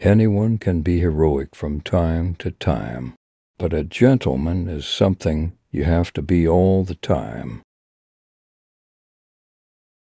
Anyone can be heroic from time to time, but a gentleman is something you have to be all the time.